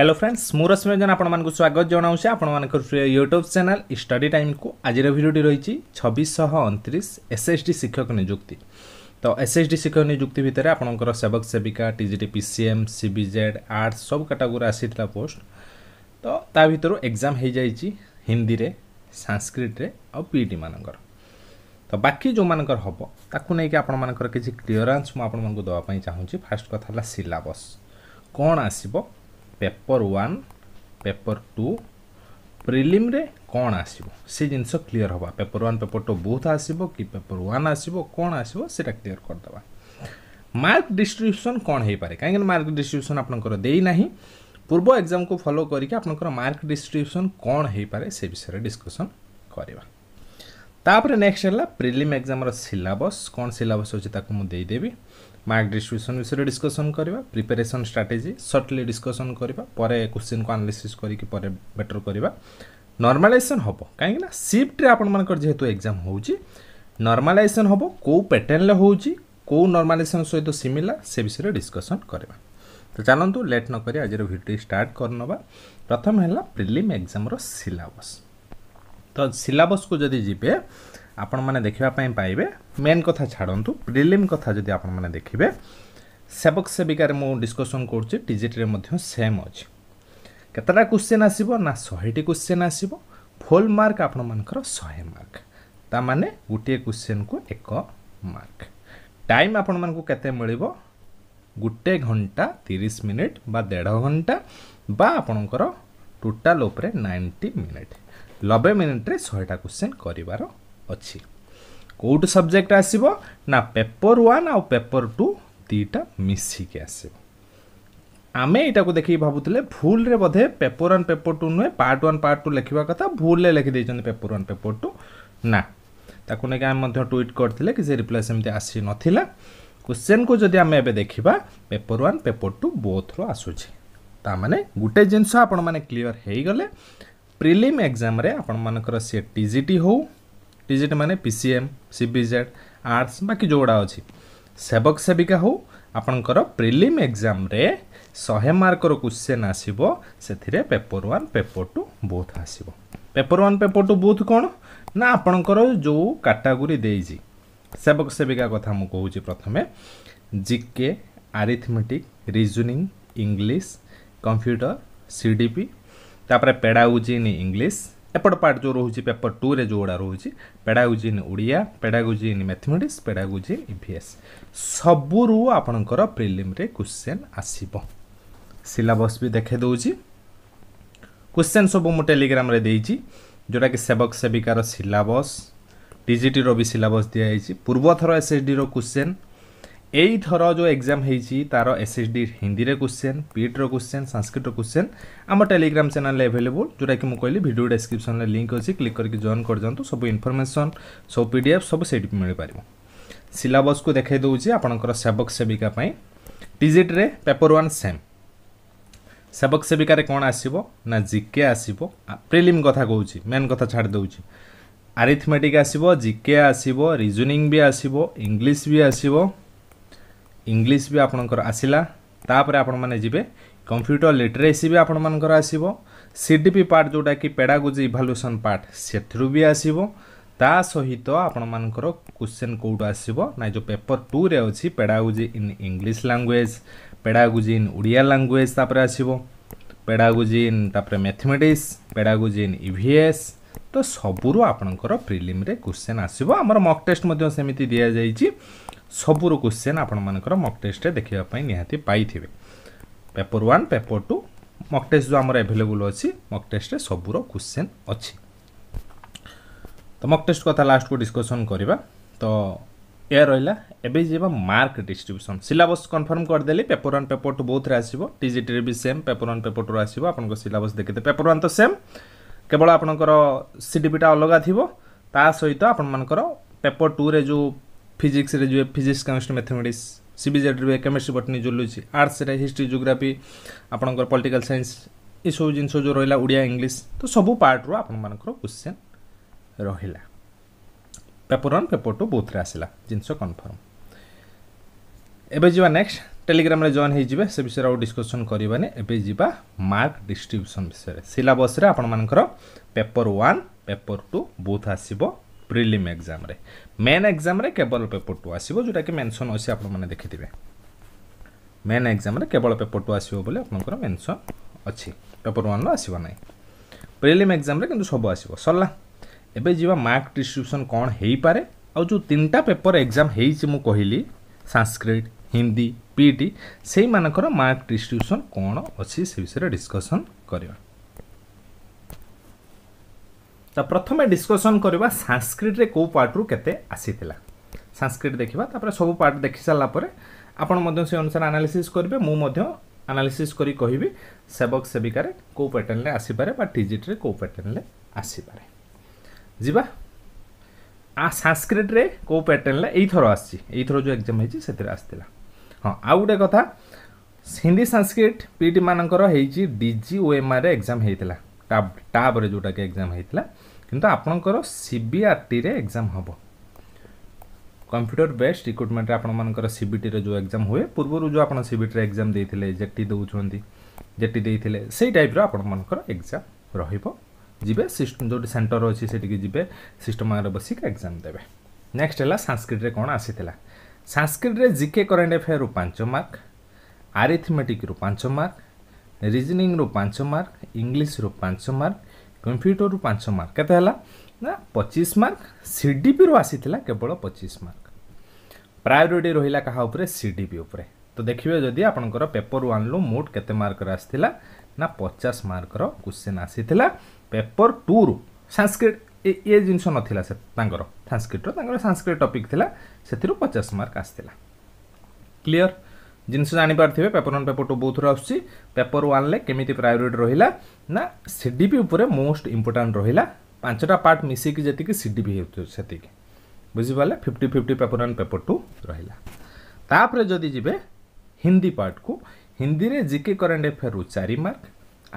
hello friends মু রশ্মিরঞ্জন আপনার স্বাগত জনাওছে আপনার ইউট্যুব চ্যানেল স্টডি টাইম কু আজির ভিডিওটি রয়েছে ছবিশহ অনতিশ এসএসডি শিক্ষক নিযুক্তি তো এসএসডি শিক্ষক নিযুক্তি ভিতরে আপনার সেবক সেবিকা টিজিটি পিসিএম সিবিজেড আর্টস সব ক্যাটাগোরি আসিলা পোস্ট তো তা ভিতর এক্সাম হয়ে যাই হিন্দি সংস্কৃতরে আিইটি মানকর তো বাকি যেমানকর হব তাকে নিয়ে আপনার কিছু ক্লিয়রান্স মু আপনার দেওয়া চাহুছি ফার্স্ট কথা হল সিলাবস কম আসব paper one paper two prelim कौन आस जिन क्लीयर हाँ paper one paper two both आसो कि पेपर वन आसो कौन आसा क्लीयर करदे मार्क डिस्ट्रब्यूसन कौन हो पाए कहीं मार्क डिस्ट्रब्यूसन आपंकर पूर्व एग्जाम को फॉलो करके आपंकर मार्क डिस्ट्रब्यूसन कौन हो पाए से विषय में डिस्कसन करवापर नेक्स्ट है प्रिलिम एग्जाम सिलबस कौन सिलबस होदेवी ମାର୍କ ଡିଷ୍ଟ୍ରିବ୍ୟୁସନ୍ ବିଷୟରେ ଡିସ୍କସନ୍ କରିବା ପ୍ରିପାରେସନ୍ ଷ୍ଟ୍ରାଟେଜି ସର୍ଟଲି ଡିସ୍କସନ୍ କରିବା ପରେ କୋଶ୍ଚିନ୍କୁ ଆନାଲିସିସ୍ କରିକି ପରେ ବେଟର୍ କରିବା ନର୍ମାଲାଇଜେସନ୍ ହେବ କାହିଁକିନା ସିଫ୍ଟରେ ଆପଣମାନଙ୍କର ଯେହେତୁ ଏକ୍ଜାମ୍ ହେଉଛି ନର୍ମାଲାଇଜେସନ୍ ହେବ କେଉଁ ପ୍ୟାଟର୍ନରେ ହେଉଛି କେଉଁ ନର୍ମାଲାଇଜେସନ୍ ସହିତ ସିମିଲାର ସେ ବିଷୟରେ ଡିସ୍କସନ୍ କରିବା ତ ଚାଲନ୍ତୁ ଲେଟ୍ ନକରି ଆଜିର ଭିଡ଼ିଓ ଷ୍ଟାର୍ଟ କରିନେବା ପ୍ରଥମେ ହେଲା ପ୍ରିଲିମ୍ ଏକ୍ଜାମ୍ର ସିଲାବସ୍ ତ ସିଲାବସ୍କୁ ଯଦି ଯିବେ ଆପଣମାନେ ଦେଖିବା ପାଇଁ ପାଇବେ ମେନ୍ କଥା ଛାଡ଼ନ୍ତୁ ପ୍ରିଲିମ୍ କଥା ଯଦି ଆପଣମାନେ ଦେଖିବେ ସେବକ ସେବିକାରେ ମୁଁ ଡିସ୍କସନ୍ କରୁଛି ଟିଜିଟିରେ ମଧ୍ୟ ସେମ୍ ଅଛି କେତେଟା କୋଶ୍ଚିନ୍ ଆସିବ ନା ଶହେଟି କୋଶ୍ଚିନ୍ ଆସିବ ଫୁଲ୍ ମାର୍କ ଆପଣମାନଙ୍କର ଶହେ ମାର୍କ ତା ମାନେ ଗୋଟିଏ କୋଶ୍ଚିନ୍କୁ ଏକ ମାର୍କ ଟାଇମ୍ ଆପଣମାନଙ୍କୁ କେତେ ମିଳିବ ଗୋଟେ ଘଣ୍ଟା ତିରିଶ ମିନିଟ୍ ବା ଦେଢ଼ ଘଣ୍ଟା ବା ଆପଣଙ୍କର ଟୋଟାଲ୍ ଉପରେ ନାଇଣ୍ଟି ମିନିଟ୍ ନବେ ମିନିଟ୍ରେ ଶହେଟା କୋଶ୍ଚିନ୍ କରିବାର ଅଛି କେଉଁଠୁ ସବଜେକ୍ଟ ଆସିବ ନା ପେପର ୱାନ୍ ଆଉ ପେପର ଟୁ ଦୁଇଟା ମିଶିକି ଆସିବ ଆମେ ଏଇଟାକୁ ଦେଖିକି ଭାବୁଥିଲେ ଭୁଲରେ ବୋଧେ ପେପର ୱାନ୍ ପେପର ଟୁ ନୁହେଁ ପାର୍ଟ ୱାନ୍ ପାର୍ଟ ଟୁ ଲେଖିବା କଥା ଭୁଲରେ ଲେଖିଦେଇଛନ୍ତି ପେପର ୱାନ୍ ପେପର ଟୁ ନା ତାକୁ ନେଇକି ଆମେ ମଧ୍ୟ ଟ୍ୱିଟ୍ କରିଥିଲେ କି ସେ ରିପ୍ଲାଏ ସେମିତି ଆସିନଥିଲା କୋଶ୍ଚେନ୍କୁ ଯଦି ଆମେ ଏବେ ଦେଖିବା ପେପର ୱାନ୍ ପେପର ଟୁ ବୋଥ୍ରୁ ଆସୁଛି ତାମାନେ ଗୋଟେ ଜିନିଷ ଆପଣମାନେ କ୍ଲିଅର୍ ହୋଇଗଲେ ପ୍ରିଲିମ୍ ଏକ୍ଜାମ୍ରେ ଆପଣମାନଙ୍କର ସିଏ ଟି ଜି ଟି ହେଉ ଟିଜିଟ୍ ମାନେ P C M C B Z arts ବାକି ଯେଉଁଗୁଡ଼ା ଅଛି ସେବକ ସେବିକା ହଉ ଆପଣଙ୍କର ପ୍ରିଲିମ୍ ଏକ୍ଜାମ୍ରେ ଶହେ ମାର୍କର କୋଶ୍ଚେନ୍ ଆସିବ ସେଥିରେ paper one paper two both ଆସିବ paper one paper two both କ'ଣ ନା ଆପଣଙ୍କର ଯେଉଁ କାଟାଗୋରୀ ଦେଇଛି ସେବକ ସେବିକା କଥା ମୁଁ କହୁଛି ପ୍ରଥମେ GK arithmetic reasoning English computer C D P ତାପରେ ପେଡ଼ାଗୋଜି ଇନ୍ ଇଂଲିଶ ଏପଟ ପାର୍ଟ ଯେଉଁ ରହୁଛି ପେପର ଟୁରେ ଯେଉଁଗୁଡ଼ା ରହୁଛି pedagogy in Odia pedagogy in mathematics pedagogy in EVS ସବୁରୁ ଆପଣଙ୍କର ପ୍ରିଲିମ୍ରେ କ୍ୱେଶ୍ଚେନ୍ ଆସିବ ସିଲାବସ୍ ବି ଦେଖାଇ ଦେଉଛି କ୍ୱେଶ୍ଚେନ୍ ସବୁ ମୁଁ ଟେଲିଗ୍ରାମରେ ଦେଇଛି ଯେଉଁଟାକି ସେବକ ସେବିକାର ସିଲାବସ୍ ଟିଜିଟିର ବି ସିଲାବସ୍ ଦିଆଯାଇଛି ପୂର୍ବଥର ଏସ୍ଏସ୍ଡିର କ୍ୱେଶ୍ଚେନ୍ ଏଇଥର ଯେଉଁ ଏକ୍ଜାମ୍ ହେଇଛି ତା'ର ଏସ୍ ଏସ୍ ଡି ହିନ୍ଦୀରେ କୋଶ୍ଚେନ୍ ପିଟ୍ର କୋଶ୍ଚେନ୍ ସାଂସ୍କ୍ରିଟ୍ର କୋଶ୍ଚେନ୍ ଆମ ଟେଲିଗ୍ରାମ ଚ୍ୟାନେଲ୍ରେ ଆଭେଲେବୁଲ୍ ଯେଉଁଟାକି ମୁଁ କହିଲି ଭିଡ଼ିଓ ଡେସ୍କ୍ରିପ୍ସନ୍ରେ ଲିଙ୍କ୍ ଅଛି କ୍ଲିକ୍ କରିକି ଜଏନ୍ କରିଦିଅନ୍ତୁ ସବୁ ଇନଫର୍ମେସନ୍ ସବୁ ପି ଡି ଏଫ୍ ସବୁ ସେଇଠି ମିଳିପାରିବ ସିଲାବସ୍କୁ ଦେଖାଇ ଦେଉଛି ଆପଣଙ୍କର ସେବକ ସେବିକା ପାଇଁ ଟିଜିଟ୍ରେ ପେପର୍ ୱାନ୍ ସେମ୍ ସେବକ ସେବିକାରେ କ'ଣ ଆସିବ ନା ଜିକେ ଆସିବ ପ୍ରିଲିମ୍ କଥା କହୁଛି ମେନ୍ କଥା ଛାଡ଼ି ଦେଉଛି ଆରିଥମେଟିକ୍ ଆସିବ ଜିକେ ଆସିବ ରିଜନିଂ ବି ଆସିବ ଇଂଲିଶ ବି ଆସିବ ଇଂଲିଶ ବି ଆପଣଙ୍କର ଆସିଲା ତାପରେ ଆପଣମାନେ ଯିବେ କମ୍ପ୍ୟୁଟର ଲିଟରେସି ବି ଆପଣମାନଙ୍କର ଆସିବ ସି ଡି ପି ପାର୍ଟ ଯେଉଁଟାକି ପେଡ଼ାଗୋଜି ଇଭାଲୁସନ୍ ପାର୍ଟ ସେଥିରୁ ବି ଆସିବ ତା ସହିତ ଆପଣମାନଙ୍କର କ୍ୱେଶ୍ଚନ୍ କେଉଁଠୁ ଆସିବ ନା ଯେଉଁ ପେପର୍ ଟୁରେ ଅଛି pedagogy in English language pedagogy in Odia language ତାପରେ ଆସିବ ପେଡ଼ାଗୋଜି ଇନ୍ ତାପରେ mathematics pedagogy in E V S ତ ସବୁରୁ ଆପଣଙ୍କର ପ୍ରିଲିମ୍ରେ କ୍ୱେଶ୍ଚନ୍ ଆସିବ ଆମର ମକ୍ ଟେଷ୍ଟ ମଧ୍ୟ ସେମିତି ଦିଆଯାଇଛି ସବୁର କୋଶ୍ଚିନ୍ ଆପଣମାନଙ୍କର ମକ୍ ଟେଷ୍ଟରେ ଦେଖିବା ପାଇଁ ନିହାତି ପାଇଥିବେ paper one paper two mock test ଯେଉଁ ଆମର ଆଭେଲେବୁଲ୍ ଅଛି ମକ୍ ଟେଷ୍ଟରେ ସବୁର କୋଶ୍ଚିନ୍ ଅଛି ତ ମକ୍ ଟେଷ୍ଟ କଥା ଲାଷ୍ଟକୁ ଡିସ୍କସନ୍ କରିବା ତ ଏହା ରହିଲା ଏବେ ଯିବା ମାର୍କ ଡିଷ୍ଟ୍ରିବ୍ୟୁସନ୍ ସିଲାବସ୍ କନଫର୍ମ କରିଦେଲି ପେପର୍ ୱାନ୍ ପେପର୍ ଟୁ ବହୁଥିରେ ଆସିବ ଟିଜିଟିରେ ବି ସେମ୍ ପେପର୍ ୱାନ୍ ପେପର୍ ଟୁରେ ଆସିବ ଆପଣଙ୍କ ସିଲାବସ୍ ଦେଖିଦେବେ ପେପର୍ ୱାନ୍ ତ ସେମ୍ କେବଳ ଆପଣଙ୍କର ସିଡିପିଟା ଅଲଗା ଥିବ ତା ସହିତ ଆପଣମାନଙ୍କର ପେପର୍ ଟୁରେ ଯେଉଁ ଫିଜିକ୍ସରେ ଯିବେ ଫିଜିକ୍ସ କେମିଷ୍ଟ୍ରି ମ୍ୟାଥମେଟିକ୍ସ ସିବିଜେଡ଼ରେ କେମିଷ୍ଟ୍ରି ବଟନି ଜୁଲୋଜି ଆର୍ଟ୍ସରେ ହିଷ୍ଟ୍ରି ଜୋଗ୍ରାଫି ଆପଣଙ୍କର ପଲିଟିକାଲ୍ ସାଇନ୍ସ ଏସବୁ ଜିନିଷ ଯେଉଁ ରହିଲା ଓଡ଼ିଆ ଇଂଲିଶ ତ ସବୁ ପାର୍ଟରୁ ଆପଣମାନଙ୍କର କ୍ୱେଶ୍ଚିନ୍ ରହିଲା ପେପର୍ ୱାନ୍ ପେପର୍ ଟୁ ବୋଥରେ ଆସିଲା ଜିନିଷ କନଫର୍ମ ଏବେ ଯିବା ନେକ୍ସଟ ଟେଲିଗ୍ରାମରେ ଜଏନ୍ ହେଇଯିବେ ସେ ବିଷୟରେ ଆଉ ଡିସ୍କସନ୍ କରିବାନି ଏବେ ଯିବା ମାର୍କ ଡିଷ୍ଟ୍ରିବ୍ୟୁସନ୍ ବିଷୟରେ ସିଲାବସ୍ରେ ଆପଣମାନଙ୍କର paper one paper two both ଆସିବ প্রিলিম এক্সামে মেন এক্সামে কেবল পেপর টু আসব যেটাকি মেনশন অছি আপনার দেখিথে মেন এক্সামে কেবল পেপর টু আসব বলে আপনার মেনশন অছি পেপর ওয়ান আসব না প্রিলিম এক্সামে কিন্তু সব আসব সরলা এবে যা মার্ক ডিস্ট্রিবিউশন কম হয়েপরে আউ তিনটা পেপর এক্সাম হয়েছি মু কহিলি সাংস্ক্রিট হিন্দি পিইটি সেইমানଙ୍କର ମାର୍କ ଡିଷ୍ଟ୍ରିବ୍ୟୁସନ୍ କ'ଣ ଅଛି ସେ ବିଷୟରେ ଡିସ୍କସନ୍ କରିବା ତ ପ୍ରଥମେ ଡିସ୍କସନ୍ କରିବା ସାଂସ୍କ୍ରିଟ୍ରେ କେଉଁ ପାର୍ଟରୁ କେତେ ଆସିଥିଲା ସାଂସ୍କ୍ରିଟ୍ ଦେଖିବା ତାପରେ ସବୁ ପାର୍ଟ ଦେଖି ସାରିଲା ପରେ ଆପଣ ମଧ୍ୟ ସେ ଅନୁସାରେ ଆନାଲିସିସ୍ କରିବେ ମୁଁ ମଧ୍ୟ ଆନାଲିସିସ୍ କରି କହିବି ସେବକ ସେବିକାରେ କେଉଁ ପ୍ୟାଟର୍ନରେ ଆସିପାରେ ବା ଟିଜିଟ୍ରେ କେଉଁ ପ୍ୟାଟର୍ନରେ ଆସିପାରେ ଯିବା ଆ ସାଂସ୍କ୍ରିଟ୍ରେ କେଉଁ ପ୍ୟାଟର୍ନରେ ଏଇଥର ଆସିଛି ଏଇଥର ଯେଉଁ ଏକ୍ଜାମ୍ ହେଇଛି ସେଥିରେ ଆସିଥିଲା ହଁ ଆଉ ଗୋଟେ କଥା ହିନ୍ଦୀ ସାଂସ୍କ୍ରିଟ୍ ପିଇଟି ମାନଙ୍କର ହେଇଛି ଡିଜି ଓ ଏମ୍ଆର୍ରେ ଏକ୍ଜାମ୍ ହେଇଥିଲା ଟାବ୍ରେ ଯେଉଁଟାକି ଏକ୍ଜାମ୍ ହେଇଥିଲା କିନ୍ତୁ ଆପଣଙ୍କର ସି ବି ଆର୍ ଟିରେ ଏକ୍ଜାମ୍ ହେବ କମ୍ପ୍ୟୁଟର ବେସ୍ଡ ରିକ୍ରୁଟମେଣ୍ଟରେ ଆପଣମାନଙ୍କର ସିବିଟିର ଯେଉଁ ଏକ୍ଜାମ୍ ହୁଏ ପୂର୍ବରୁ ଯେଉଁ ଆପଣ ସିବିଟିରେ ଏକ୍ଜାମ୍ ଦେଇଥିଲେ ଜେଟି ଦେଉଛନ୍ତି ଜେଟି ଦେଇଥିଲେ ସେଇ ଟାଇପ୍ର ଆପଣମାନଙ୍କର ଏକ୍ଜାମ୍ ରହିବ ଯିବେ ଯେଉଁଠି ସେଣ୍ଟର ଅଛି ସେଠିକି ଯିବେ ସିଷ୍ଟମାରେ ବସିକି ଏକ୍ଜାମ୍ ଦେବେ ନେକ୍ସଟ ହେଲା ସାଂସ୍କ୍ରିଟ୍ରେ କ'ଣ ଆସିଥିଲା ସାଂସ୍କ୍ରିଟ୍ରେ ଜିକେ କରେଣ୍ଟ ଆଫେୟାରରୁ ପାଞ୍ଚ ମାର୍କ ଆରିଥମେଟିକ୍ରୁ ପାଞ୍ଚ ମାର୍କ ରିଜନିଂରୁ ପାଞ୍ଚ ମାର୍କ ଇଂଲିଶରୁ ପାଞ୍ଚ ମାର୍କ କମ୍ପ୍ୟୁଟରରୁ ପାଞ୍ଚ ମାର୍କ କେତେ ହେଲା ନା ପଚିଶ ମାର୍କ ସିଡିପିରୁ ଆସିଥିଲା କେବଳ ପଚିଶ ମାର୍କ ପ୍ରାୟୋରିଟି ରହିଲା କାହା ଉପରେ ସିଡିପି ଉପରେ ତ ଦେଖିବେ ଯଦି ଆପଣଙ୍କର ପେପର ୱାନ୍ରୁ ମୋଟ କେତେ ମାର୍କର ଆସିଥିଲା ନା ପଚାଶ ମାର୍କର କୋଶ୍ଚିନ୍ ଆସିଥିଲା ପେପର ଟୁରୁ ସାଂସ୍କ୍ରିଟ୍ ଏ ଜିନିଷ ନଥିଲା ସେ ତାଙ୍କର ସାଂସ୍କ୍ରିଟ୍ର ତାଙ୍କର ସାଂସ୍କ୍ରିଟ୍ ଟପିକ୍ ଥିଲା ସେଥିରୁ ପଚାଶ ମାର୍କ ଆସିଥିଲା କ୍ଲିଅର୍ जिनस जापारी पेपर वन पेपर टू बहुत थोड़ा आसूस पेपर वन केमी प्रायोरीट रहा ना सीडीपी उपर मोस्ट इंपोर्टां रहा पांचटा पार्ट मिसिक जी सीडीपी होती बुझीपाले fifty fifty paper one paper two रहा जदि जी हिंदी पार्ट को हिंदी में जिके करेन्ट एफेयर रु चार मार्क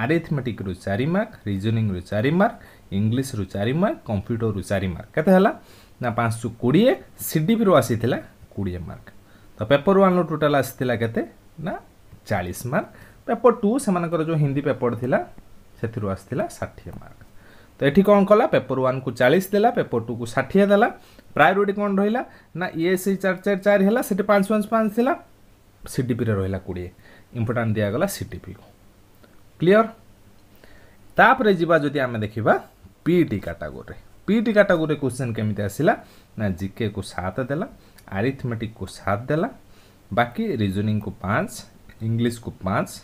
आरिथमेटिक रु चार मार्क रिजनिंग रु चार मार्क इंग्लीश रु चार मार्क कंप्यूटर रु चार मार्क के पांचशु कोड़े सी सीडीपी रु आसी कोड़े मार्क ତ ପେପର୍ ୱାନ୍ର ଟୋଟାଲ୍ ଆସିଥିଲା କେତେ ନା ଚାଳିଶ ମାର୍କ ପେପର୍ ଟୁ ସେମାନଙ୍କର ଯେଉଁ ହିନ୍ଦୀ ପେପର୍ ଥିଲା ସେଥିରୁ ଆସିଥିଲା ଷାଠିଏ ମାର୍କ ତ ଏଠି କ'ଣ କଲା ପେପର୍ ୱାନ୍କୁ ଚାଳିଶ ଦେଲା ପେପର୍ ଟୁକୁ ଷାଠିଏ ଦେଲା ପ୍ରାୟୋରିଟି କ'ଣ ରହିଲା ନା ଇଏ ସି ଚାରି ଚାରି ଚାରି ହେଲା ସେଠି ପାଞ୍ଚ ପାଞ୍ଚ ପାଞ୍ଚ ଥିଲା ସିଡ଼ିପିରେ ରହିଲା କୋଡ଼ିଏ ଇମ୍ପୋର୍ଟାଣ୍ଟ ଦିଆଗଲା ସିଡ଼ିପିକୁ କ୍ଲିଅର୍ ତାପରେ ଯିବା ଯଦି ଆମେ ଦେଖିବା ପିଇଟି କାଟାଗୋରୀରେ ପିଇଟି କାଟାଗୋରୀରେ କୋଶ୍ଚିନ୍ କେମିତି ଆସିଲା ନା ଜିକେକୁ ସାତ ଦେଲା आरिथमेटिक को सात देला बाकी रिजनिंग को पाँच इंग्लिश को पाँच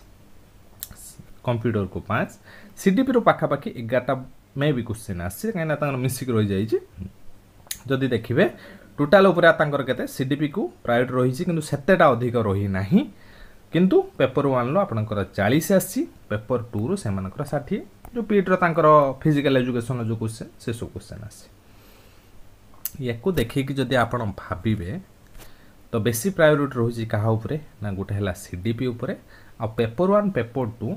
कंप्यूटर को पाँच सी सीडीपी रो पाखापाखि एगारटा मे भी क्वेश्चन आसी कहीं मिसिक रही जाइए जदि देखिए टोटाल उपर के सीडीपी को प्रायोरिटी रही कि सेतेटा अधिक रही ना किंतु पेपर वन आपणकर चालीस आसी पेपर टू रु से षाठी जो पीट्र फिजिकाल एजुकेशन जो क्वेश्चन से सब क्वेश्चन आसी ୟାକୁ ଦେଖିକି ଯଦି ଆପଣ ଭାବିବେ ତ ବେଶୀ ପ୍ରାୟୋରିଟି ରହୁଛି କାହା ଉପରେ ନା ଗୋଟେ ହେଲା ସି ଡି ପି ଉପରେ ଆଉ ପେପର୍ ୱାନ୍ ପେପର୍ ଟୁ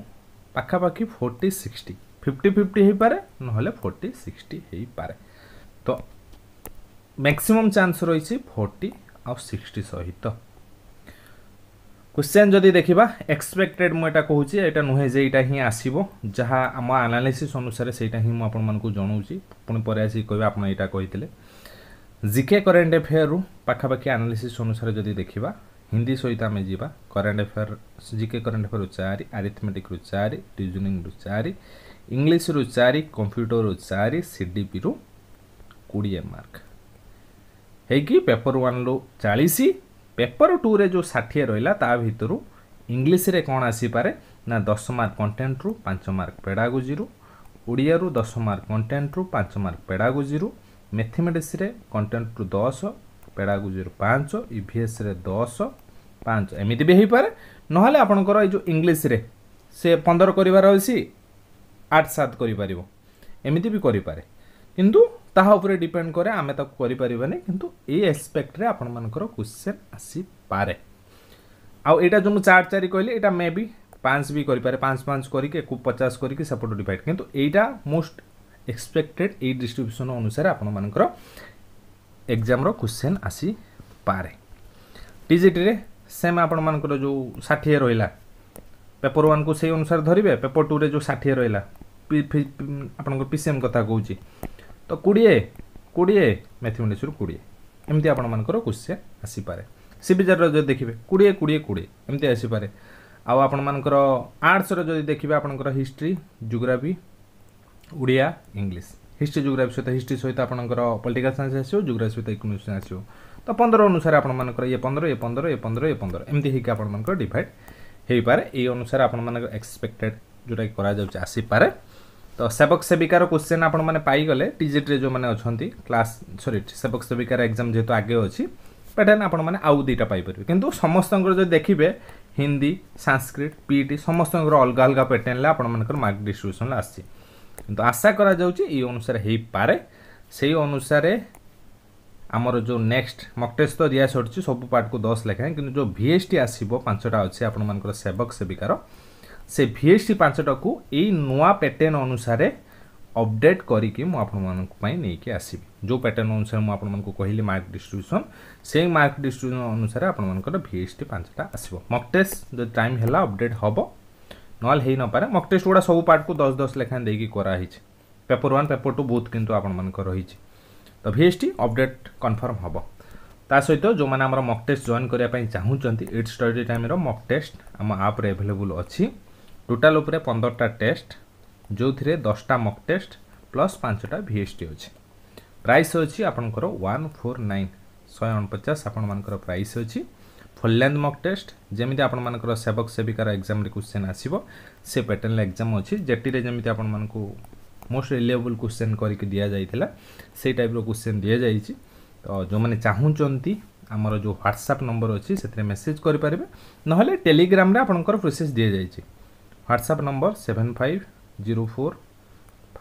ପାଖାପାଖି ଫୋର୍ଟି ସିକ୍ସଟି ଫିଫ୍ଟି ଫିଫ୍ଟି ହେଇପାରେ ନହେଲେ ଫୋର୍ଟି ସିକ୍ସଟି ହେଇପାରେ ତ ମ୍ୟାକ୍ସିମମ୍ ଚାନ୍ସ ରହିଛି ଫୋର୍ଟି ଆଉ ସିକ୍ସଟି ସହିତ क्वेश्चन जदि देखा एक्सपेक्टेड मुझे कहूँ यहाँ नुहे जे यहाँ हिं आसो जहाँ आम आनालीसीस अनुसार से ही मुझे जनाऊँ पुणी पर आसिक कह आप यहाँ कही জিকে করেন্ট এফেয়ারু পাখাপাখি আনালিসিস অনুসারে যদি দেখিবা হিন্দি সহিত আমি যা current affair GK current affair চারি আরিথমেটিক্রু চারি রিজনিংরু চারি ଇଂଲିଶରୁ ଚାରି କମ୍ପ୍ୟୁଟରରୁ ଚାରି ସି ଡି ପିରୁ କୋଡ଼ିଏ ମାର୍କ ହେଇକି ପେପର ୱାନ୍ରୁ ଚାଳିଶ ପେପର ଟୁରେ ଯେଉଁ ଷାଠିଏ ରହିଲା ତା ଭିତରୁ ଇଂଲିଶରେ କ'ଣ ଆସିପାରେ ନା ଦଶ ମାର୍କ କଣ୍ଟେଣ୍ଟରୁ ପାଞ୍ଚ ମାର୍କ ପେଡ଼ାଗୋଜିରୁ ଓଡ଼ିଆରୁ ଦଶ ମାର୍କ କଣ୍ଟେଣ୍ଟରୁ ପାଞ୍ଚ ମାର୍କ ପେଡ଼ାଗୋଜିରୁ ମେଥମେଟିକ୍ସରେ କଣ୍ଟେଣ୍ଟରୁ ଦଶ ପେଡ଼ାଗୋଜିରୁ ପାଞ୍ଚ ଇଭିଏସ୍ରେ ଦଶ ପାଞ୍ଚ ଏମିତି ବି ହେଇପାରେ ନହେଲେ ଆପଣଙ୍କର ଏଇ ଯେଉଁ ଇଂଲିଶରେ ସେ ପନ୍ଦର କରିବାର ଅଛି ଆଠ ସାତ କରିପାରିବ ଏମିତି ବି କରିପାରେ କିନ୍ତୁ ତାହା ଉପରେ ଡିପେଣ୍ଡ କରେ ଆମେ ତାକୁ କରିପାରିବାନି କିନ୍ତୁ ଏଇ ଏସ୍ପେକ୍ଟରେ ଆପଣମାନଙ୍କର କ୍ୱେଶ୍ଚନ୍ ଆସିପାରେ ଆଉ ଏଇଟା ଯେଉଁ ମୁଁ ଚାରି ଚାରି କହିଲି ଏଇଟା ମେ ବି ପାଞ୍ଚ ବି କରିପାରେ ପାଞ୍ଚ ପାଞ୍ଚ କରିକି ପଚାଶ କରିକି ସେପଟୁ ଡିଭାଇଡ଼ କିନ୍ତୁ ଏଇଟା ମୋଷ୍ଟ ଏକ୍ସପେକ୍ଟେଡ୍ ଏଇ ଡିଷ୍ଟ୍ରିବ୍ୟୁସନ୍ ଅନୁସାରେ ଆପଣମାନଙ୍କର ଏକ୍ଜାମ୍ର କୋଶ୍ଚିନ୍ ଆସିପାରେ ଟିଜିଟିରେ ସେମ୍ ଆପଣମାନଙ୍କର ଯେଉଁ ଷାଠିଏ ରହିଲା ପେପର୍ ୱାନ୍କୁ ସେଇ ଅନୁସାରେ ଧରିବେ ପେପର୍ ଟୁରେ ଯେଉଁ ଷାଠିଏ ରହିଲା ଆପଣଙ୍କର ପି ସି ଏମ୍ କଥା କହୁଛି ତ କୋଡ଼ିଏ କୋଡ଼ିଏ ମ୍ୟାଥମେଟିକ୍ସରୁ କୋଡ଼ିଏ ଏମିତି ଆପଣମାନଙ୍କର କୋଶ୍ଚିନ୍ ଆସିପାରେ ସିବିଜାରର ଯଦି ଦେଖିବେ କୋଡ଼ିଏ କୋଡ଼ିଏ କୋଡ଼ିଏ ଏମିତି ଆସିପାରେ ଆଉ ଆପଣମାନଙ୍କର ଆର୍ଟ୍ସର ଯଦି ଦେଖିବେ ଆପଣଙ୍କର history geography Odia English history geography ସହିତ ହିଷ୍ଟ୍ରି ସହିତ ଆପଣଙ୍କର ପଲିଟିକାଲ ସାଇନ୍ସ ଆସିବ ଜୋଗ୍ରାଫି ସହିତ ଇକୋନୋମିକ୍ସ ଆସିବ ତ ପନ୍ଦର ଅନୁସାରେ ଆପଣମାନଙ୍କର ଇଏ ପନ୍ଦର ଇଏ ପନ୍ଦର ଇଏ ପନ୍ଦର ଇଏ ପନ୍ଦର ଏମିତି ହେଇକି ଆପଣମାନଙ୍କର ଡିଭାଇଡ଼ ହେଇପାରେ ଏଇ ଅନୁସାରେ ଆପଣମାନଙ୍କର ଏକ୍ସପେକ୍ଟେଡ଼ ଯେଉଁଟାକି କରାଯାଉଛି ଆସିପାରେ ତ ସେବକ ସେବିକାର କୋଶ୍ଚିନ୍ ଆପଣମାନେ ପାଇଗଲେ ଟିଜିଟ୍ରେ ଯେଉଁମାନେ ଅଛନ୍ତି କ୍ଲାସ୍ ସରି ସେବକ ସେବିକାର ଏକ୍ଜାମ୍ ଯେହେତୁ ଆଗେ ଅଛି ପ୍ୟାଟର୍ନ ଆପଣମାନେ ଆଉ ଦୁଇଟା ପାଇପାରିବେ କିନ୍ତୁ ସମସ୍ତଙ୍କର ଯଦି ଦେଖିବେ ହିନ୍ଦୀ ସାଂସ୍କ୍ରିଟ ପିଇଟି ସମସ୍ତଙ୍କର ଅଲଗା ଅଲଗା ପ୍ୟାଟର୍ନରେ ଆପଣମାନଙ୍କର ମାର୍କ ଡିଷ୍ଟ୍ରିବ୍ୟୁସନ୍ରେ ଆସିଛି কিন্তু আশা করা যাচ্ছে এই অনুসারে হয়ে সেই অনুসারে ଆମର ଯେଉଁ ନେକ୍ସଟ ମକ୍ ଟେଷ୍ଟ ତ ଦିଆ ସରିଛି ସବୁ ପାର୍ଟକୁ ଦଶ ଲେଖାଏଁ କିନ୍ତୁ ଯେଉଁ ଭି ଏସ୍ ଟି ଆସିବ ପାଞ୍ଚଟା ଅଛି ଆପଣମାନଙ୍କର ସେବକ ସେବିକାର ସେ ଭି ଏସ୍ ଟି ପାଞ୍ଚଟାକୁ ଏଇ ନୂଆ ପ୍ୟାଟର୍ନ ଅନୁସାରେ ଅପଡ଼େଟ୍ କରିକି ମୁଁ ଆପଣମାନଙ୍କ ପାଇଁ ନେଇକି ଆସିବି ଯେଉଁ ପ୍ୟାଟର୍ନ ଅନୁସାରେ ମୁଁ ଆପଣମାନଙ୍କୁ କହିଲି ମାର୍କ ଡିଷ୍ଟ୍ରିବ୍ୟୁସନ୍ ସେଇ ମାର୍କ ଡିଷ୍ଟ୍ରିବ୍ୟୁସନ୍ ଅନୁସାରେ ଆପଣମାନଙ୍କର ଭି ଏସ୍ ଟି ପାଞ୍ଚଟା ଆସିବ ମକ୍ ଟେଷ୍ଟ ଯଦି ଟାଇମ୍ ହେଲା ଅପଡ଼େଟ୍ ହେବ ନହେଲେ ହେଇନପାରେ ମକ୍ ଟେଷ୍ଟ ଗୁଡ଼ା ସବୁ ପାର୍ଟକୁ ଦଶ ଦଶ ଲେଖାଏଁ ଦେଇକି କରାହେଇଛି ପେପର ୱାନ୍ ପେପର ଟୁ ବହୁତ କିନ୍ତୁ ଆପଣମାନଙ୍କର ରହିଛି ତ V S T update confirm ହେବ ତା ସହିତ ଯେଉଁମାନେ ଆମର ମକ୍ ଟେଷ୍ଟ ଜଏନ୍ କରିବା ପାଇଁ ଚାହୁଁଛନ୍ତି ଏଇଟ୍ ଷ୍ଟଡ଼ି ଟାଇମ୍ର ମକ୍ ଟେଷ୍ଟ ଆମ ଆପ୍ରେ ଆଭେଲେବୁଲ୍ ଅଛି ଟୋଟାଲ୍ ଉପରେ ପନ୍ଦରଟା ଟେଷ୍ଟ ଯେଉଁଥିରେ ଦଶଟା ମକ୍ ଟେଷ୍ଟ ପ୍ଲସ୍ ପାଞ୍ଚଟା ଭି ଏସ୍ ଟି ଅଛି ପ୍ରାଇସ୍ ଅଛି ଆପଣଙ୍କର ୱାନ୍ ଫୋର୍ ନାଇନ୍ ଶହେ ଅଣପଚାଶ ଆପଣମାନଙ୍କର ପ୍ରାଇସ୍ ଅଛି ଫୁଲ୍ ଲେନ୍ଥ ମକ୍ ଟେଷ୍ଟ ଯେମିତି ଆପଣମାନଙ୍କର ସେବକ ସେବିକାର ଏକ୍ଜାମ୍ରେ କ୍ୱେଶ୍ଚନ୍ ଆସିବ ସେ ପ୍ୟାଟର୍ନର ଏକ୍ଜାମ୍ ଅଛି ଜେଟିରେ ଯେମିତି ଆପଣମାନଙ୍କୁ ମୋଷ୍ଟ ରିଲେବୁଲ୍ କ୍ୱେଶ୍ଚନ୍ କରିକି ଦିଆଯାଇଥିଲା ସେଇ ଟାଇପ୍ର କ୍ୱେଶ୍ଚନ୍ ଦିଆଯାଇଛି ତ ଯେଉଁମାନେ ଚାହୁଁଛନ୍ତି ଆମର ଯେଉଁ ହ୍ୱାଟ୍ସଆପ୍ ନମ୍ବର ଅଛି ସେଥିରେ ମେସେଜ୍ କରିପାରିବେ ନହେଲେ ଟେଲିଗ୍ରାମରେ ଆପଣଙ୍କର ପ୍ରୋସେସ୍ ଦିଆଯାଇଛି WhatsApp number seven five zero four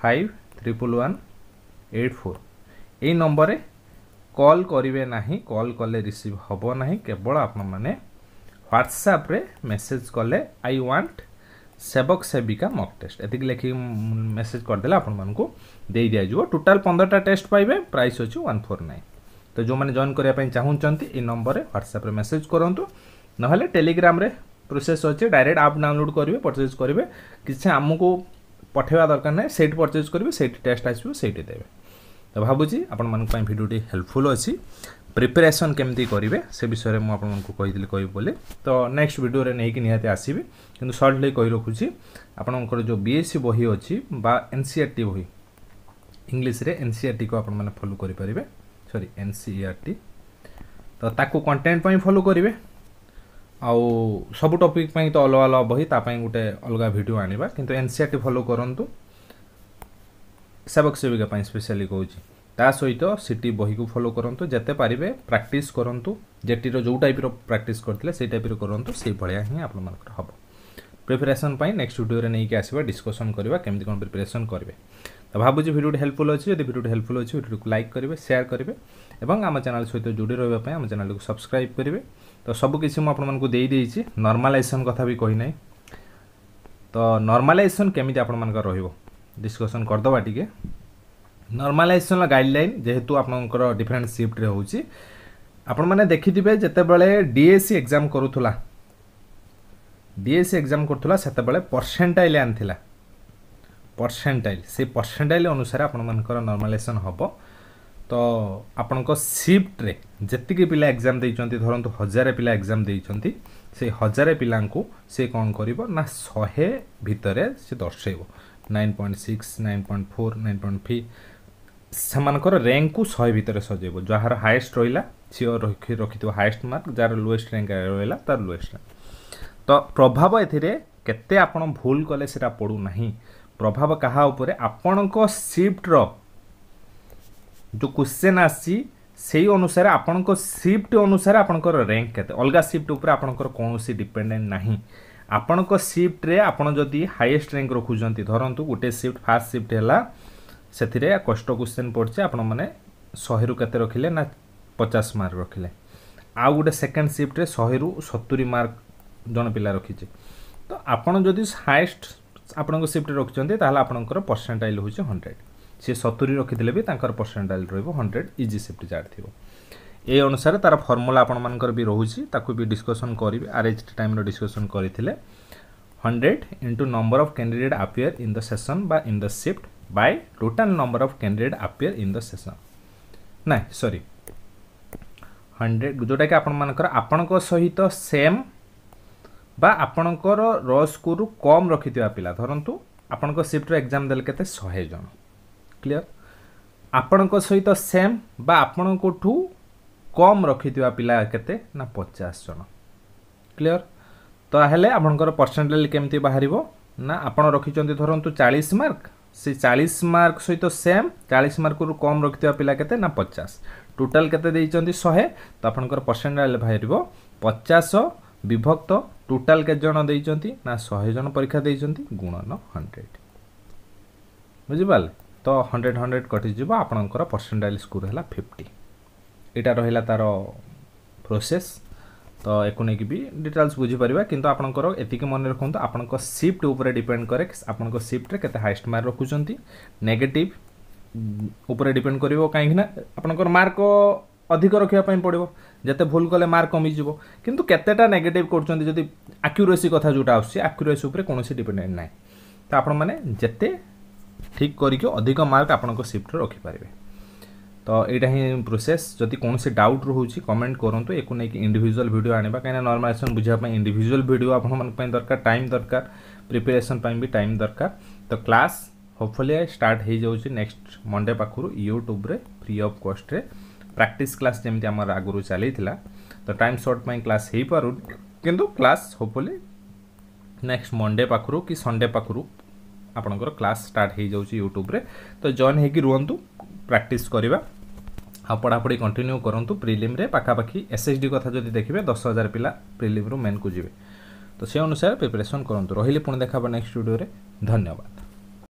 five triple one eight four ଏଇ ନମ୍ବରରେ কল করবে না কল কলে রিসিভ হব না কেবল আপনার হোয়াটসঅ্যাপে মেসেজ কলে আই ওয়ান্ট সেবক সেবিকা মক টেস্ট এদিকে লেখি মেসেজ করেদেলে আপনার দিয়ে দিয়াযিব টোটাল পনেরটা টেস্ট পাইবে প্রাইস অছি ওয়ান ফোর নাইন তো যে জয়েন করা চাহুমান এই নম্বরে হোয়াটসঅ্যাপে মেসেজ করতু নহলে টেলিগ্রামে प्रोसेस अच्छे डायरेक्ट आप डाउनलोड करेंगे परचेज करेंगे किसी आमको पठेवा दरकार ना से परचेज करेंगे से टेस्ट आसो से देवे ତ ଭାବୁଛି ଆପଣମାନଙ୍କ ପାଇଁ ଭିଡ଼ିଓଟି ହେଲ୍ପଫୁଲ୍ ଅଛି ପ୍ରିପାରେସନ୍ କେମିତି କରିବେ ସେ ବିଷୟରେ ମୁଁ ଆପଣମାନଙ୍କୁ କହିଥିଲି କହିବି ବୋଲି ତ ନେକ୍ସଟ ଭିଡ଼ିଓରେ ନେଇକି ନିହାତି ଆସିବି କିନ୍ତୁ ସର୍ଟଲି କହି ରଖୁଛି ଆପଣଙ୍କର ଯେଉଁ ବି ଏସ୍ ସି ବହି ଅଛି ବା ଏନ୍ ସି ଆର୍ ଟି ବହି ଇଂଲିଶରେ ଏନ୍ ସି ଆର୍ ଟିକୁ ଆପଣମାନେ ଫଲୋ କରିପାରିବେ ସରି ଏନ୍ ସି ଆର୍ ଟି ତ ତାକୁ କଣ୍ଟେଣ୍ଟ ପାଇଁ ଫଲୋ କରିବେ ଆଉ ସବୁ ଟପିକ୍ ପାଇଁ ତ ଅଲଗା ଅଲଗା ବହି ତା ପାଇଁ ଗୋଟେ ଅଲଗା ଭିଡ଼ିଓ ଆଣିବା କିନ୍ତୁ N C R T follow କରନ୍ତୁ ସେବକସେବିକା ପାଇଁ ସ୍ପେଶାଲି କହୁଛି ତା ସହିତ ସିଟି ବହିକୁ ଫଲୋ କରନ୍ତୁ ଯେତେ ପାରିବେ ପ୍ରାକ୍ଟିସ୍ କରନ୍ତୁ ଜେଟିର ଯେଉଁ ଟାଇପ୍ର ପ୍ରାକ୍ଟିସ୍ କରିଥିଲେ ସେଇ ଟାଇପ୍ର କରନ୍ତୁ ସେଇଭଳିଆ ହିଁ ଆପଣମାନଙ୍କର ହେବ ପ୍ରିପାରେସନ୍ ପାଇଁ ନେକ୍ସଟ ଭିଡ଼ିଓରେ ନେଇକି ଆସିବା ଡିସ୍କସନ୍ କରିବା କେମିତି କ'ଣ ପ୍ରିପାରେସନ୍ କରିବେ ତ ଭାବୁଛି ଭିଡ଼ିଓଟି ହେଲ୍ପଫୁଲ୍ ଅଛି ଯଦି ଭିଡ଼ିଓଟି ହେଲ୍ପଫୁଲ୍ ଅଛି ଭିଡ଼ିଓଟିକୁ ଲାଇକ୍ କରିବେ ସେୟାର କରିବେ ଏବଂ ଆମ ଚ୍ୟାନେଲ୍ ସହିତ ଯୋଡ଼ି ରହିବା ପାଇଁ ଆମ ଚ୍ୟାନେଲ୍କୁ ସବସ୍କ୍ରାଇବ୍ କରିବେ ତ ସବୁକିଛି ମୁଁ ଆପଣମାନଙ୍କୁ ଦେଇଦେଇଛି ନର୍ମାଲାଇଜେସନ୍ କଥା ବି କହିନାହିଁ ତ ନର୍ମାଲାଇଜେସନ୍ କେମିତି ଆପଣମାନଙ୍କର ରହିବ ডিসকসন করদেবা টিকে নর্মালাইজেসন গাইডলাইন যেহেতু আপনার ডিফরেন্ট সিফ্টরে হচ্ছে আপন মানে দেখিবে যেতবে ডিএসি এক্সাম করুলা ডিএসি এক্সাম করুলা সেতবে পরসেন্টাইল আনিলা পরসেন্টাইল সেই পরসেন্টাইল অনুসারে আপনার নর্মালাইজেসন হব ତ ଆପଣଙ୍କ ସିଫ୍ଟରେ ଯେତିକି ପିଲା ଏକ୍ଜାମ୍ ଦେଇଛନ୍ତି ଧରନ୍ତୁ ହଜାରେ ପିଲା ଏକ୍ଜାମ୍ ଦେଇଛନ୍ତି ସେଇ ହଜାରେ ପିଲାଙ୍କୁ ସେ କ'ଣ କରିବ ନା ଶହେ ଭିତରେ ସେ ଦର୍ଶାଇବ nine point six nine point four nine point five ସେମାନଙ୍କର ର୍ୟାଙ୍କକୁ ଶହେ ଭିତରେ ସଜେଇବ ଯାହାର ହାଏଷ୍ଟ ରହିଲା ସିଓ ରଖି ରଖିଥିବ ହାଏଷ୍ଟ ମାର୍କ ଯାହାର ଲୋଏଷ୍ଟ ର୍ୟାଙ୍କ ରହିଲା ତାର ଲୋଏଷ୍ଟ ର୍ୟାଙ୍କ ତ ପ୍ରଭାବ ଏଥିରେ କେତେ ଆପଣ ଭୁଲ କଲେ ସେଇଟା ପଡ଼ୁନାହିଁ ପ୍ରଭାବ କାହା ଉପରେ ଆପଣଙ୍କ ସିଫ୍ଟର ଯେଉଁ କୋଶ୍ଚେନ୍ ଆସିଛି ସେଇ ଅନୁସାରେ ଆପଣଙ୍କ ସିଫ୍ଟ ଅନୁସାରେ ଆପଣଙ୍କର ର୍ୟାଙ୍କ କେତେ ଅଲଗା ସିଫ୍ଟ ଉପରେ ଆପଣଙ୍କର କୌଣସି ଡିପେଣ୍ଡେଣ୍ଟ ନାହିଁ ଆପଣଙ୍କ ସିଫ୍ଟରେ ଆପଣ ଯଦି ହାଇଏଷ୍ଟ ରାଙ୍କ ରଖୁଛନ୍ତି ଧରନ୍ତୁ ଗୋଟେ ସିଫ୍ଟ ଫାର୍ଷ୍ଟ ସିଫ୍ଟ ହେଲା ସେଥିରେ କଷ୍ଟ କ୍ୱେଶ୍ଚନ୍ ପଡ଼ିଛି ଆପଣମାନେ ଶହେରୁ କେତେ ରଖିଲେ ନା ପଚାଶ ମାର୍କ ରଖିଲେ ଆଉ ଗୋଟେ ସେକେଣ୍ଡ ସିଫ୍ଟରେ ଶହେରୁ ସତୁରି ମାର୍କ ଜଣେ ପିଲା ରଖିଛି ତ ଆପଣ ଯଦି ହାଏଷ୍ଟ ଆପଣଙ୍କ ସିଫ୍ଟରେ ରଖିଛନ୍ତି ତାହେଲେ ଆପଣଙ୍କର ପରସେଣ୍ଟାଇଲ୍ ହେଉଛି ହଣ୍ଡ୍ରେଡ଼ ସିଏ ସତୁରି ରଖିଥିଲେ ବି ତାଙ୍କର ପରସେଣ୍ଟାଇଲ୍ ରହିବ ହଣ୍ଡ୍ରେଡ଼ ଇଜି ସିଫ୍ଟ ଯାହାର ଥିବ ଏ ଅନୁସାରେ ତା'ର ଫର୍ମୁଲା ଆପଣମାନଙ୍କର ବି ରହୁଛି ତାକୁ ବି ଡିସ୍କସନ୍ କରିବେ ଆର୍ଏଚ୍ ଟାଇମ୍ର ଡିସ୍କସନ୍ କରିଥିଲେ hundred into number of candidate appear in the session ବା in the shift by total number of candidate appear in the session ନାଇଁ ସରି ହଣ୍ଡ୍ରେଡ଼ ଯେଉଁଟାକି ଆପଣମାନଙ୍କର ଆପଣଙ୍କ ସହିତ ସେମ୍ বা আপনার র স্কোরু কম রক্ষি পিলা ধরতু আপনার সিফ্টর এক্সাম দেলে কেতে শহে জন ক্লিয়ার আপনার সহিত সেম বা আপনার কম ରଖିଥିବା ପିଲା କେତେ ନା ପଚାଶ ଜଣ କ୍ଲିଅର୍ ତାହେଲେ ଆପଣଙ୍କର ପର୍ସେଣ୍ଟେଜ୍ କେମିତି ବାହାରିବ ନା ଆପଣ ରଖିଛନ୍ତି ଧରନ୍ତୁ ଚାଳିଶ ମାର୍କ ସେ ଚାଳିଶ ମାର୍କ ସହିତ ସେମ୍ ଚାଳିଶ ମାର୍କରୁ କମ୍ ରଖିଥିବା ପିଲା କେତେ ନା ପଚାଶ ଟୋଟାଲ୍ କେତେ ଦେଇଛନ୍ତି ଶହେ ତ ଆପଣଙ୍କର ପର୍ସେଣ୍ଟେଜ୍ ବାହାରିବ ପଚାଶ ବିଭକ୍ତ ଟୋଟାଲ୍ କେତେ ଜଣ ଦେଇଛନ୍ତି ନା ଶହେ ଜଣ ପରୀକ୍ଷା ଦେଇଛନ୍ତି ଗୁଣନ ହଣ୍ଡ୍ରେଡ଼ ବୁଝିପାରିଲେ ତ ହଣ୍ଡ୍ରେଡ଼ ହଣ୍ଡ୍ରେଡ଼ କଟିଯିବ ଆପଣଙ୍କର ପର୍ସେଣ୍ଟେଜ୍ ସ୍କୋର୍ ହେଲା ଫିଫ୍ଟି ଏଇଟା ରହିଲା ତା'ର ପ୍ରୋସେସ୍ ତ ୟାକୁ ନେଇକି ବି ଡିଟେଲ୍ସ ବୁଝିପାରିବା କିନ୍ତୁ ଆପଣଙ୍କର ଏତିକି ମନେ ରଖନ୍ତୁ ଆପଣଙ୍କ ସିଫ୍ଟ ଉପରେ ଡିପେଣ୍ଡ କରେ ଆପଣଙ୍କ ସିଫ୍ଟରେ କେତେ ହାଇଷ୍ଟ ମାର୍କ ରଖୁଛନ୍ତି ନେଗେଟିଭ୍ ଉପରେ ଡିପେଣ୍ଡ କରିବ କାହିଁକିନା ଆପଣଙ୍କର ମାର୍କ ଅଧିକ ରଖିବା ପାଇଁ ପଡ଼ିବ ଯେତେ ଭୁଲ କଲେ ମାର୍କ କମିଯିବ କିନ୍ତୁ କେତେଟା ନେଗେଟିଭ୍ କରୁଛନ୍ତି ଯଦି ଆକ୍ୟୁରେସି କଥା ଯେଉଁଟା ଆସୁଛି ଆକ୍ୟୁରେସି ଉପରେ କୌଣସି ଡିପେଣ୍ଡେଣ୍ଟ ନାହିଁ ତ ଆପଣମାନେ ଯେତେ ଠିକ୍ କରିକି ଅଧିକ ମାର୍କ ଆପଣଙ୍କ ସିଫ୍ଟରେ ରଖିପାରିବେ তো ଏଇଟା ହିଁ ପ୍ରୋସେସ୍ ଯଦି କୌଣସି ଡାଉଟ୍ ରହୁଛି କମେଣ୍ଟ କରନ୍ତୁ ୟାକୁ ନେଇକି ଇଣ୍ଡିଭିଜୁଆଲ୍ ଭିଡ଼ିଓ ଆଣିବା କାହିଁକିନା ନର୍ମାଲାଇଜେସନ୍ ବୁଝିବା ପାଇଁ ଇଣ୍ଡିଭିଜୁଆଲ୍ ଭିଡ଼ିଓ ଆପଣମାନଙ୍କ ପାଇଁ ଦରକାର ଟାଇମ୍ ଦରକାର ପ୍ରିପାରେସନ୍ ପାଇଁ ବି ଟାଇମ୍ ଦରକାର ତ କ୍ଲାସ୍ ହୋପଫୁଲି ଷ୍ଟାର୍ଟ ହେଇଯାଉଛି ନେକ୍ସଟ ମଣ୍ଡେ ପାଖରୁ ୟୁଟ୍ୟୁବ୍ରେ ଫ୍ରି ଅଫ୍ କଷ୍ଟରେ ପ୍ରାକ୍ଟିସ୍ କ୍ଲାସ୍ ଯେମିତି ଆମର ଆଗରୁ ଚାଲିଥିଲା ତ ଟାଇମ୍ ସର୍ଟ ପାଇଁ କ୍ଲାସ୍ ହେଇପାରୁନି କିନ୍ତୁ କ୍ଲାସ୍ ହୋପଫୁଲି ନେକ୍ସଟ ମଣ୍ଡେ ପାଖରୁ କି ସଣ୍ଡେ ପାଖରୁ ଆପଣଙ୍କର କ୍ଲାସ୍ ଷ୍ଟାର୍ଟ ହେଇଯାଉଛି ୟୁଟ୍ୟୁବ୍ରେ ତ ଜଏନ୍ ହେଇକି ରୁହନ୍ତୁ ପ୍ରାକ୍ଟିସ୍ କରିବା ଆଉ ପଢ଼ାପଢ଼ି କଣ୍ଟିନ୍ୟୁ କରନ୍ତୁ ପ୍ରିଲିମ୍ରେ ପାଖାପାଖି ଏସ୍ଏଚ୍ଡି କଥା ଯଦି ଦେଖିବେ ଦଶ ହଜାର ପିଲା ପ୍ରିଲିମ୍ରୁ ମେନ୍କୁ ଯିବେ ତ ସେ ଅନୁସାରେ ପ୍ରିପାରେସନ୍ କରନ୍ତୁ ରହିଲି ପୁଣି ଦେଖା ହେବ ନେକ୍ସଟ ଭିଡ଼ିଓରେ ଧନ୍ୟବାଦ